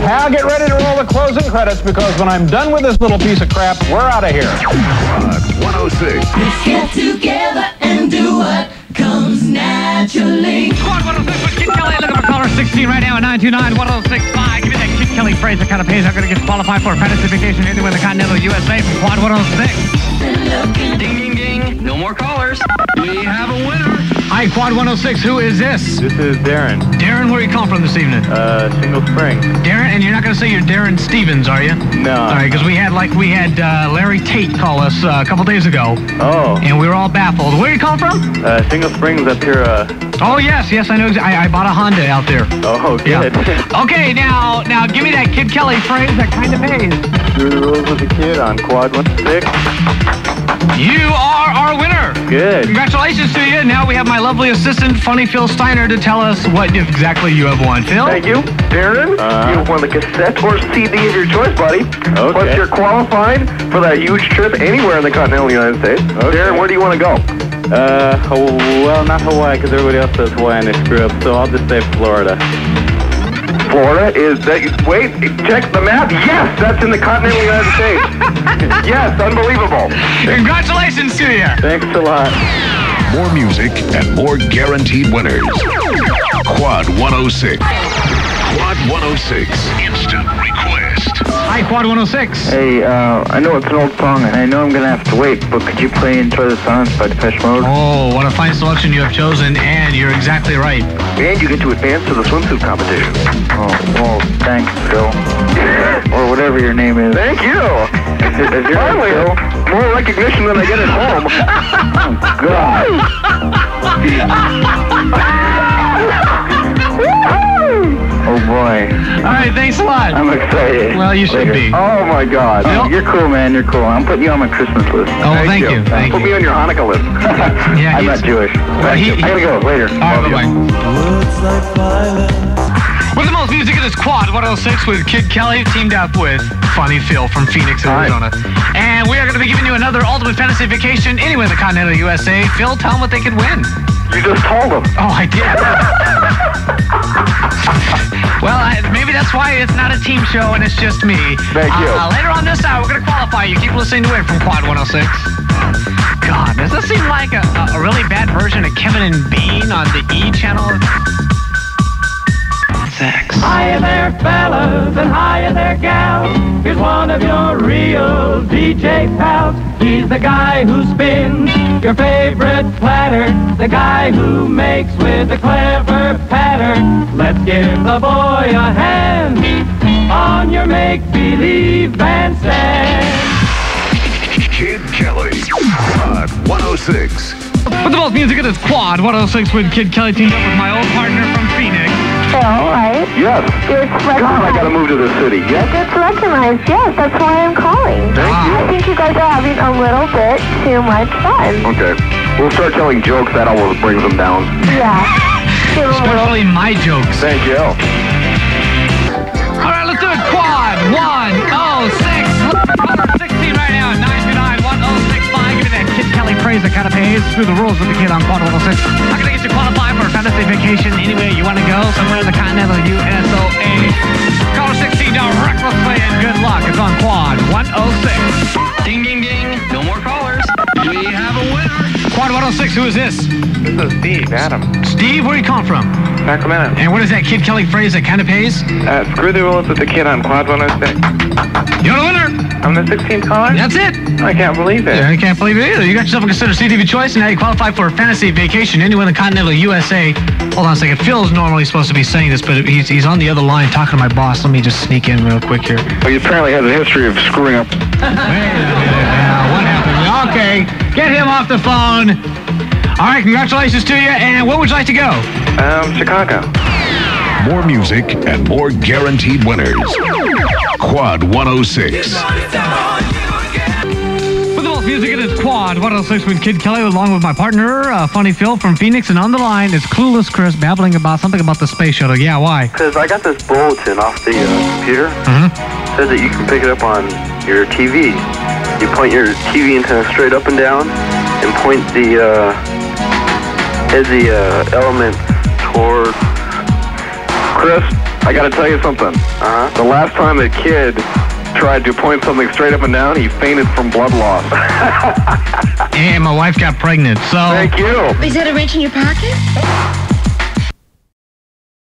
Pal, get ready to roll the closing credits because when I'm done with this little piece of crap, we're out of here. Quad 106. Let's get together and do what comes naturally. Quad 106 with Kidd Kelly. Looking for caller 16 right now at 929-1065. Give me that Kidd Kelly phrase that kind of pays. I'm going to get qualified for a fantasy vacation anywhere in the continental USA from Quad 106. Ding, ding, ding. No more callers. We have a winner. Hi, Quad 106. Who is this? This is Darren, Darren, where you come from this evening? uh, Shingle Spring. Darren, and you're not going to say you're Darrin Stephens, are you? No. All right, because we had like we had uh, Larry Tate call us uh, a couple days ago, Oh, and we were all baffled. Where you come from? uh, Shingle Springs up here, uh, Oh yes, yes, I know. I, I bought a Honda out there. oh, Yeah. good. Okay, now now give me that Kidd Kelly phrase that kind of pays. Through the rules with the kid on Quad 106. You are our winner. Good. Congratulations to you. Now we have my lovely assistant, Funny Phil Steiner, to tell us what exactly you have won. Phil? Thank you. Darren, Uh-huh. you have won the cassette or CD of your choice, buddy. Okay. Plus, you're qualified for that huge trip anywhere in the continental United States. Okay. Darren, where do you want to go? Uh, well, not Hawaii, because everybody else says Hawaii and they screw up, so I'll just say Florida. Florida is that. Wait, check the map. Yes, that's in the continental United States. yes, unbelievable. Congratulations to you. Thanks a lot. More music and more guaranteed winners. Quad 106. Quad 106. Instant request. Hi, Quad 106. Hey, uh, I know it's an old song, and I know I'm gonna have to wait, but could you play Enjoy the Silence by Depeche Mode? Oh, what a fine selection you have chosen, and you're exactly right. And you get to advance to the swimsuit competition. Oh, well, thanks, Phil. or whatever your name is. Thank you. Is, is Finally, Phil? more recognition than I get at home. Oh, All right, thanks a lot. I'm excited. Well, you should Later. be. Oh my God. Oh, you're cool, man. You're cool. I'm putting you on my Christmas list. Oh, thank you. Thank you. Put me you. on your Hanukkah list. Yeah, I'm he's- not Jewish. Well, he- I gotta go. Later. All right, Love you. bye-bye. With the most music in this quad, 106 with Kidd Kelly, teamed up with Funny Phil from Phoenix, Hi. Arizona. And we are going to be giving you another Ultimate Fantasy Vacation anywhere in the continental USA. Phil, tell them what they could win. You just told him. Oh, I did. well, I, maybe that's why it's not a team show and it's just me. Thank you. Uh, later on this hour, we're going to qualify you. Keep listening to it from Quad 106. God, does this seem like a, a, a really bad version of Kevin and Bean on the E channel? Sex. Hiya there, fellas, and hiya there, gals. Here's one of your real DJ pals. He's the guy who spins your favorite platter, the guy who makes with a clever patter. Let's give the boy a hand on your make-believe bandstand. Kidd Kelly. Oh quad 106. With the most music in this quad, 106 with Kidd Kelly teamed up with my old partner from Phoenix. Phil, right? Yes. It's God, I gotta move to the city. Yes. It's recognized, yes. That's why I'm calling. Thank I you. think you guys are having a little bit too much fun. Okay. We'll start telling jokes. That always brings them down. Yeah. Give 'em a Especially my jokes. Thank you. All right, let's do it. Quad 106. 16 right Screw the rules with the kid on Quad 106. I'm going to get you qualified for a fantasy vacation anywhere you want to go. Somewhere in the continental. Caller Quad 106, who is this? This is Steve, Adam, Steve, where you come from? Sacramento. And what is that Kidd Kelly phrase that kind of pays? Uh, screw the rules with the kid on Quad 106. You're the winner. I'm the 16th caller? That's it. I can't believe it. Yeah, I can't believe it either. You got yourself a considered your choice, and now you qualify for a fantasy vacation anywhere in the continental USA. Hold on a second. Phil's normally supposed to be saying this, but he's, he's on the other line talking to my boss. Let me just sneak in real quick here. Well, he apparently has a history of screwing up. Wait a minute now. What happened? Okay, get him off the phone. All right, congratulations to you. And where would you like to go? Um, Chicago. More music and more guaranteed winners. Quad 106. With the most music, it is Quad 106 with Kidd Kelly, along with my partner, uh, Funny Phil from Phoenix. And on the line is Clueless Chris babbling about something about the space shuttle. Yeah, why? Because I got this bulletin off the uh, computer. Mhm. Said that you can pick it up on your TV. You point your TV antenna straight up and down, and point the uh, head the uh, elements toward. Chris, I got to tell you something. Uh-huh. The last time a kid tried to point something straight up and down, he fainted from blood loss. And my wife got pregnant, so Thank you. Is that a wrench in your pocket?